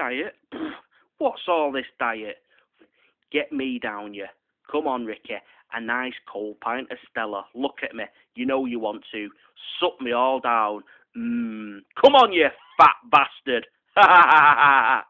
Diet? What's all this diet? Get me down, you. Come on, Ricky. A nice cold pint of Stella. Look at me. You know you want to. Suck me all down. Mmm. Come on, you fat bastard. Ha ha ha ha ha.